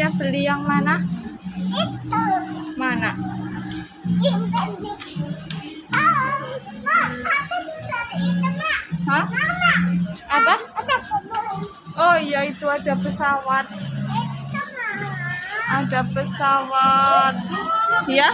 aja beli yang mana? Itu. Mana? Cinta Hah? Apa? Oh iya itu ada pesawat. Ada pesawat. Ya?